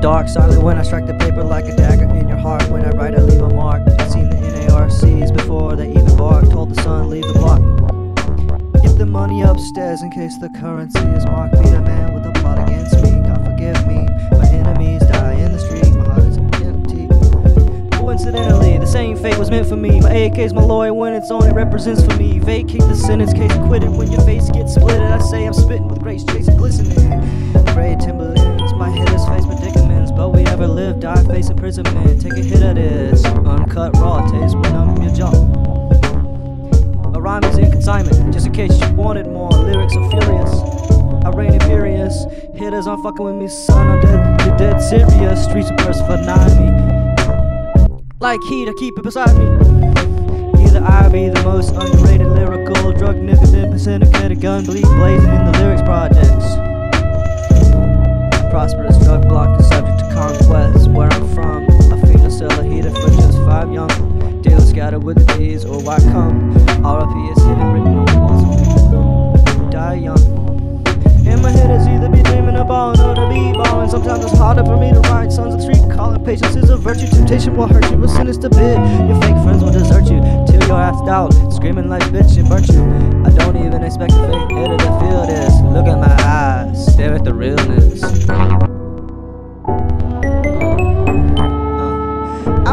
Dark, silent when I strike the paper like a dagger in your heart. When I write, I leave a mark. Seen the NARCs before they even bark. Told the sun, leave the block. Get the money upstairs in case the currency is marked. Be a man with a plot against me. God forgive me. My enemies die in the street. My heart is empty. Coincidentally, the same fate was meant for me. My AK's my lawyer when it's on, it represents for me. Vacate the sentence, case acquitted. When your face gets split, I say I'm spitting with grace, chasing glistening. Gray Timberlands, my hitters face imprisonment. Take a hit of this. Uncut raw, taste when I'm your jaw. A rhyme is in consignment, just in case you wanted more. Lyrics are furious. I reign imperious. Hitters aren't fucking with me, son. I'm dead, you're dead serious. Streets are burst for me. Like heat, I keep it beside me. Either I be the most underrated lyrical drug nicotine syndicated gun bleed blazing in the lyrics projects. Prosperous drug block subject conquest. Where I'm from, I feed a sell a heater for just five young. Dealers scattered with the D's or why come? RIP is hidden written on the walls. Die young. In my head is either be dreaming about or to be balling. Sometimes it's harder for me to write. Sons of street calling. Patience is a virtue. Temptation will hurt you. A sinister bid. Your fake friends will desert you till you're asked out. Screaming like bitch and you. I don't even expect a fake hitter to feel this. Look at my eyes. Stare at the realness.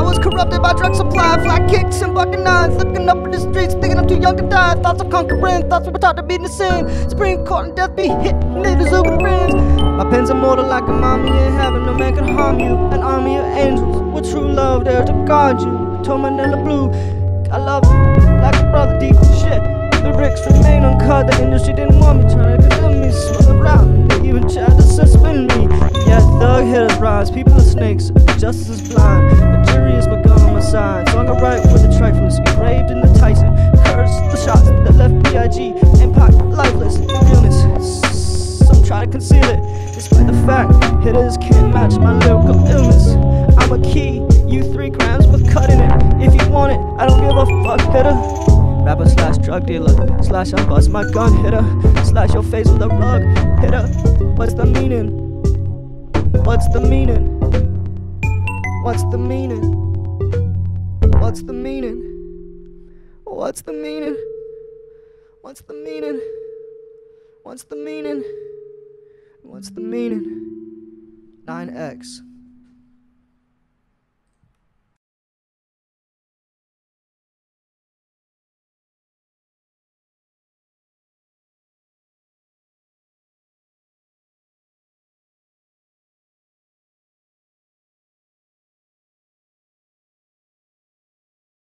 Was corrupted by drug supply, flat kicks and bucket nines. Looking up in the streets, thinking I'm too young to die. Thoughts of conquering, thoughts we were taught to be the same. Supreme Court and death be hit, niggas over the brains. My pen's immortal like a mommy in heaven, no man can harm you. An army of angels with true love there to guard you. Told Manila Blue, I love you like a brother deep shit. The bricks remain uncut, the industry didn't want me, trying to condemn me, swim around. They even tried to suspend me. Yeah, thug hitters rise, people are snakes, justice is blind. Conceal it. Despite the fact hitters can't match my lyrical illness. I'm a key, you three grams with cut in it. If you want it, I don't give a fuck, hitter. Rapper slash drug dealer, slash I bust my gun, hitter. Slash your face with a rug, hitter. What's the meaning? What's the meaning? What's the meaning? What's the meaning? What's the meaning? What's the meaning? What's the meaning? What's the meaning? 9x.